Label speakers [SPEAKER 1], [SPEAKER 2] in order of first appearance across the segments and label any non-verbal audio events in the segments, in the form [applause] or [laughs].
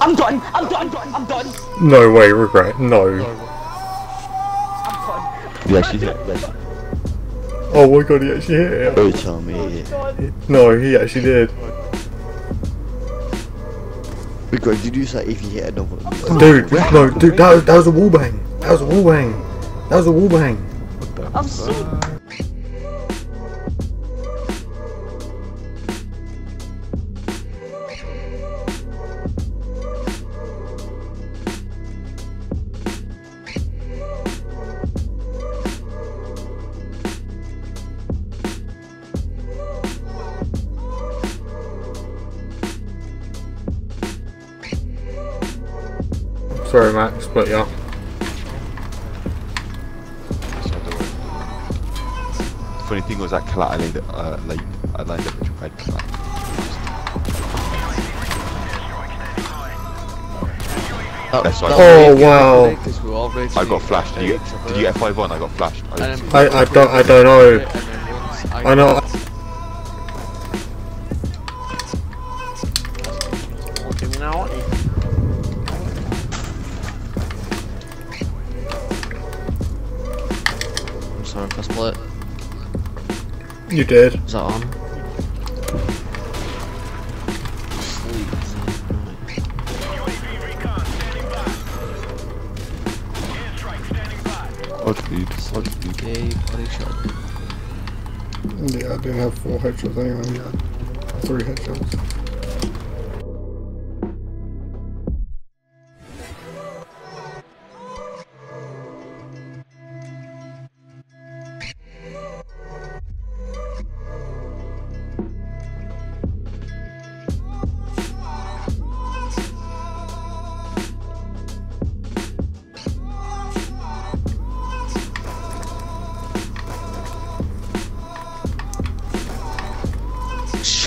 [SPEAKER 1] I'm done. I'm done. I'm done. I'm done.
[SPEAKER 2] No way, regret. No.
[SPEAKER 1] I'm done.
[SPEAKER 3] You actually hit it.
[SPEAKER 2] Oh my god, he actually hit it.
[SPEAKER 3] Oh, tell me.
[SPEAKER 2] No, he actually did.
[SPEAKER 3] Because did you say if you hit another?
[SPEAKER 2] Dude, no, dude, that was, that was a wall bang. That was a wall bang. That was a wall bang.
[SPEAKER 1] I'm so.
[SPEAKER 2] Sorry, Max, but yeah.
[SPEAKER 4] Funny thing was that collat I laid it, uh, like, I lined up a red collat.
[SPEAKER 3] That, that.
[SPEAKER 2] Oh, wow.
[SPEAKER 3] good, 'cause we were all ready to
[SPEAKER 4] I got flashed. Did you get,
[SPEAKER 3] other.
[SPEAKER 4] did you get 5 1? I got flashed. I,
[SPEAKER 2] I, I don't, I don't know.
[SPEAKER 3] And then once
[SPEAKER 2] I know.
[SPEAKER 3] I'm sorry split.
[SPEAKER 2] You did.
[SPEAKER 3] Is that on?
[SPEAKER 4] What dude? What dude?
[SPEAKER 3] Yay, body shot.
[SPEAKER 2] Yeah, I didn't have four headshots anyway. Yeah. Three headshots.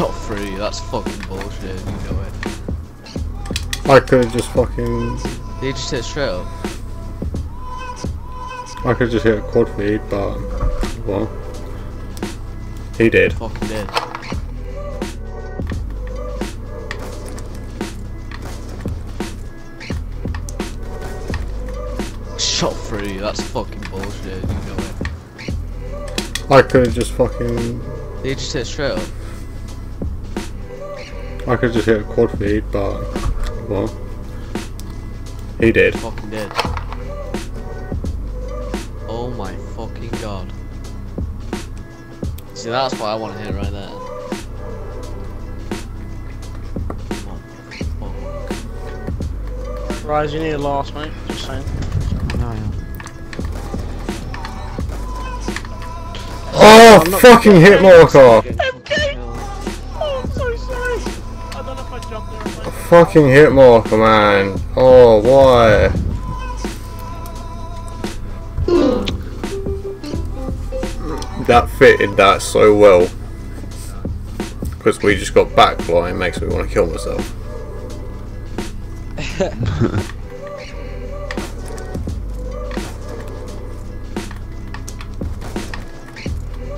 [SPEAKER 3] Shot through, that's fucking bullshit, you know it.
[SPEAKER 2] I could have just fucking.
[SPEAKER 3] Did you just hit straight up?
[SPEAKER 2] I could just hit a quad feed, but. Well. He did.
[SPEAKER 3] Fucking did. Shot through, that's fucking bullshit, you know it.
[SPEAKER 2] I could have just fucking.
[SPEAKER 3] Did you just hit straight up?
[SPEAKER 2] I could just hit a quad feed, but. Well. He did.
[SPEAKER 3] Fucking did. Oh my fucking god. See, that's what I want to hit right there. The?
[SPEAKER 5] Rise, you need a last, mate. Just saying.
[SPEAKER 2] Oh, fucking hit marker! Fucking hit marker, man. Oh, why? That fitted that so well. Because we just got backflying makes me want to kill myself.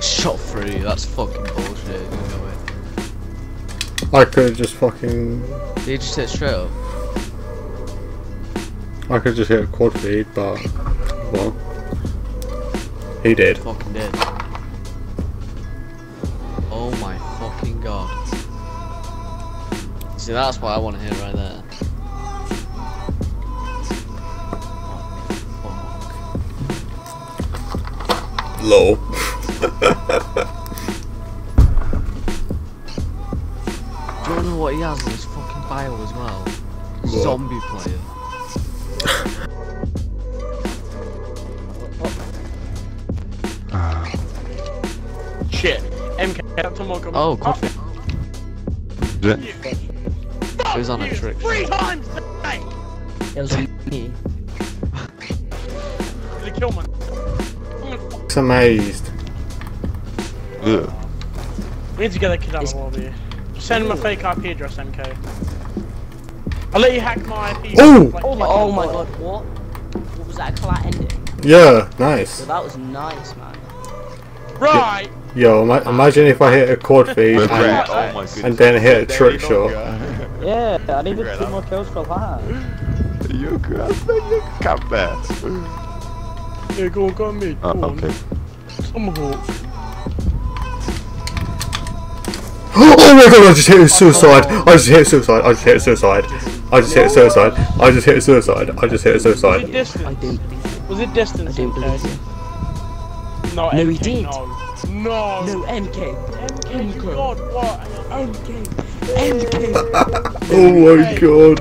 [SPEAKER 2] [laughs]
[SPEAKER 3] Shot through, that's fucking bullshit, it.
[SPEAKER 2] I could have just fucking.
[SPEAKER 3] Did you just hit straight up?
[SPEAKER 2] I could just hit a quad feed, but. Well. He did.
[SPEAKER 3] Fucking did. Oh my fucking god. See, that's what I want to hit right there.
[SPEAKER 2] Lol. [laughs]
[SPEAKER 3] know what he has in his fucking bio as well? Zombie player. Ah.
[SPEAKER 5] Shit. MK, Captain Morgan.
[SPEAKER 3] Oh, coffee.
[SPEAKER 4] Is it?
[SPEAKER 3] He was on a trick
[SPEAKER 5] Three times today!
[SPEAKER 1] It was me.
[SPEAKER 5] Gonna kill me. I'm gonna
[SPEAKER 2] It's amazed.
[SPEAKER 4] Ugh.
[SPEAKER 5] We need to get that kid out of the lobby. Send him a fake IP address, MK. I'll let you hack my IP.
[SPEAKER 2] Ooh!
[SPEAKER 5] like-
[SPEAKER 1] Oh my, oh my god, what? What was that collat ending?
[SPEAKER 2] Yeah, nice.
[SPEAKER 1] Well, that was nice, man.
[SPEAKER 5] Right!
[SPEAKER 2] Yo, imagine if I hit a quad feed [laughs] and,
[SPEAKER 4] Oh
[SPEAKER 2] and then hit a
[SPEAKER 4] There
[SPEAKER 2] trick shot.
[SPEAKER 4] yeah. [laughs]
[SPEAKER 6] Yeah, I needed two more kills for that. [laughs]
[SPEAKER 4] You crap, man, you crap bear.
[SPEAKER 5] Yeah, go on, go on me. Go
[SPEAKER 4] Oh,
[SPEAKER 5] on.
[SPEAKER 4] okay.
[SPEAKER 5] Tomahawk.
[SPEAKER 2] Oh my god, I just hit a suicide. I just hit a suicide. I just hit a suicide. I just hit a suicide. I just hit a suicide. I just hit a
[SPEAKER 5] Was it
[SPEAKER 2] suicide.
[SPEAKER 5] distance?
[SPEAKER 1] I didn't believe you.
[SPEAKER 5] Was it distance?
[SPEAKER 1] I didn't
[SPEAKER 5] MK?
[SPEAKER 1] believe you.
[SPEAKER 5] No,
[SPEAKER 1] No,
[SPEAKER 5] MK,
[SPEAKER 1] he did.
[SPEAKER 5] No. No.
[SPEAKER 1] No, MK.
[SPEAKER 5] MK. God, what?
[SPEAKER 1] MK. MK. [laughs]
[SPEAKER 2] Oh my god.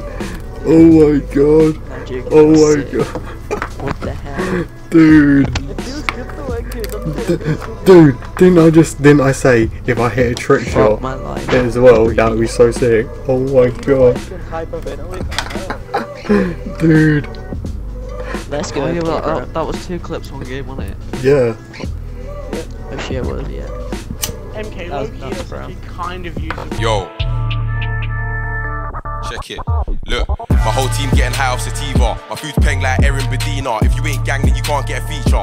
[SPEAKER 2] Oh my god.
[SPEAKER 1] I'm joking.
[SPEAKER 2] Oh
[SPEAKER 1] that's
[SPEAKER 2] my
[SPEAKER 1] sick.
[SPEAKER 2] god.
[SPEAKER 1] What the hell? [laughs]
[SPEAKER 2] Dude.
[SPEAKER 6] It feels good to win, kid. doesn't it? [laughs]
[SPEAKER 2] Dude, didn't I just didn't I say if I hit a trick
[SPEAKER 1] Fuck
[SPEAKER 2] shot
[SPEAKER 1] my life.
[SPEAKER 2] as well, that would be so sick. Oh my god.
[SPEAKER 6] Fucking hyperventilate can help.
[SPEAKER 2] Dude.
[SPEAKER 1] Let's go.
[SPEAKER 3] Oh, well, that, oh, that was two clips one game, wasn't it?
[SPEAKER 2] Yeah.
[SPEAKER 1] Oh shit, it was, yeah.
[SPEAKER 5] MK,
[SPEAKER 1] That was
[SPEAKER 5] Loki
[SPEAKER 1] nuts,
[SPEAKER 5] is
[SPEAKER 1] bro.
[SPEAKER 5] kind of usable.
[SPEAKER 7] Yo. Check it. Look, my whole team getting high off sativa. My food's paying like Erin Bedina. If you ain't gang, then you can't get a feature.